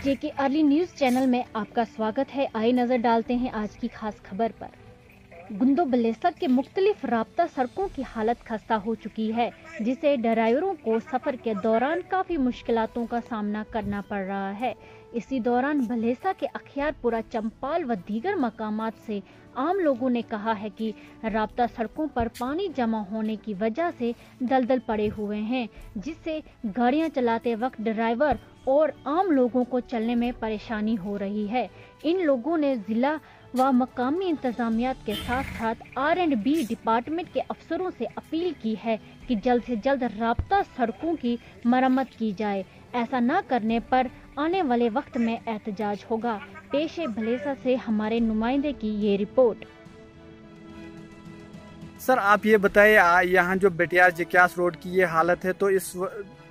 के early news channel में आपका स्वागत है। आई नज़र डालते हैं आज की खास खबर पर। गुंदो बलेसर के मुख्तलिफ़ राबता सड़कों की हालत खस्ता हो चुकी है, जिसे ड्राइवरों को सफ़र के दौरान काफ़ी मुश्किलों का सामना करना पड़ रहा है। इसी दौरान भलेसा के अखियारपुरा चंपाल व दीगर मकाम से आम लोगों ने कहा है कि राबता सड़कों पर पानी जमा होने की वजह से दलदल पड़े हुए हैं, जिससे गाड़ियाँ चलाते वक्त ड्राइवर और आम लोगों को चलने में परेशानी हो रही है। इन लोगों ने जिला व मकामी इंतजामिया के साथ साथ आर एंड बी डिपार्टमेंट के अफसरों से अपील की है कि जल्द से जल्द राबता सड़कों की मरम्मत की जाए। ऐसा न करने पर आने वाले वक्त में एहतजाज होगा। पेशे भलेसा से हमारे नुमाइंदे की ये रिपोर्ट। सर, आप ये बताइए यहाँ जो बेटियाज रोड की ये हालत है तो इस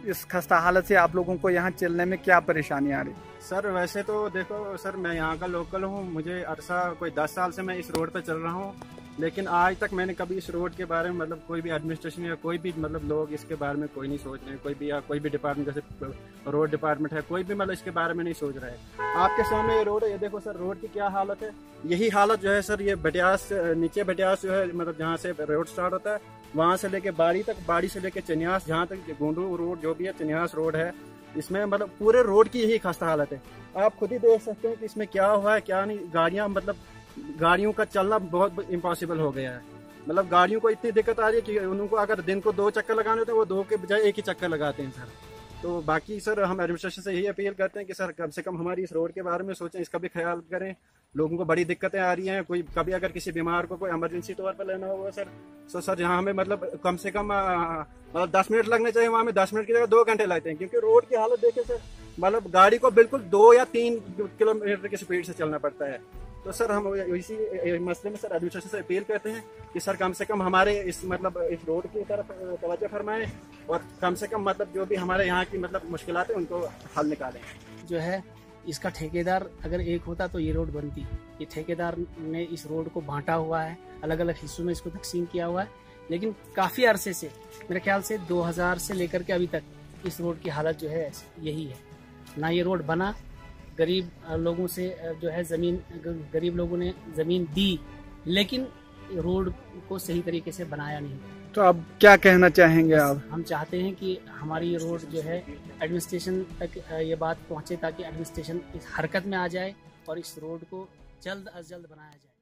इस खस्ता हालत से आप लोगों को यहाँ चलने में क्या परेशानी आ रही? सर, वैसे तो देखो, सर, मैं यहाँ का लोकल हूँ। मुझे अरसा कोई दस साल से मैं इस रोड पर चल रहा हूँ। लेकिन आज तक मैंने कभी इस रोड के बारे में मतलब कोई भी एडमिनिस्ट्रेशन या कोई भी मतलब लोग इसके बारे में कोई नहीं सोच रहे हैं, कोई भी, या कोई भी डिपार्टमेंट जैसे रोड डिपार्टमेंट है, कोई भी मतलब इसके बारे में नहीं सोच रहा है। आपके सामने ये रोड है, ये देखो सर रोड की क्या हालत है। यही हालत जो है सर, ये बटियास, नीचे बटियास जो है मतलब जहाँ से रोड स्टार्ट होता है, वहाँ से लेके बाड़ी तक, बाड़ी से लेके चनियास, जहाँ तक गोंडू रोड जो भी है, चनियास रोड है, इसमें मतलब पूरे रोड की यही खस्ता हालत है। आप खुद ही देख सकते हैं कि इसमें क्या हुआ है, क्या नहीं, गाड़ियाँ मतलब गाड़ियों का चलना बहुत इम्पॉसिबल हो गया है। मतलब गाड़ियों को इतनी दिक्कत आ रही है कि उनको अगर दिन को दो चक्कर लगाने होते हैं, वो दो के बजाय एक ही चक्कर लगाते हैं, सर। तो बाकी, सर, हम एडमिनिस्ट्रेशन से यही अपील करते हैं कि, सर, कम से कम हमारी इस रोड के बारे में सोचें, इसका भी ख्याल करें। लोगों को बड़ी दिक्कतें आ रही हैं। कोई, कभी अगर किसी बीमार को कोई इमरजेंसी तौर पर लेना होगा सर तो सर, यहाँ हमें मतलब कम से कम मतलब दस मिनट लगने चाहिए वहाँ में दस मिनट की जगह दो घंटे लगते हैं, क्योंकि रोड की हालत देखे, सर मतलब गाड़ी को बिल्कुल दो या तीन किलोमीटर की स्पीड से चलना पड़ता है। तो सर, हम इसी मसले में सर एडमिनिस्ट्रेशन से अपील करते हैं कि सर, कम से कम हमारे इस मतलब इस रोड की तरफ़ तवज्जो फरमाएँ और कम से कम मतलब जो भी हमारे यहाँ की मतलब मुश्किल है, उनको हल निकालें। जो है, इसका ठेकेदार अगर एक होता तो ये रोड बनती। ये ठेकेदार ने इस रोड को बांटा हुआ है अलग अलग हिस्सों में इसको तकसीम किया हुआ है, लेकिन काफ़ी अरसे से, मेरे ख्याल से 2000 से लेकर के अभी तक इस रोड की हालत जो है यही है। ना ये रोड बना गरीब लोगों से जो है ज़मीन गरीब लोगों ने ज़मीन दी लेकिन रोड को सही तरीके से बनाया नहीं। तो अब क्या कहना चाहेंगे आप? हम चाहते हैं कि हमारी रोड जो है एडमिनिस्ट्रेशन तक ये बात पहुँचे ताकि एडमिनिस्ट्रेशन इस हरकत में आ जाए और इस रोड को जल्द अज जल्द बनाया जाए।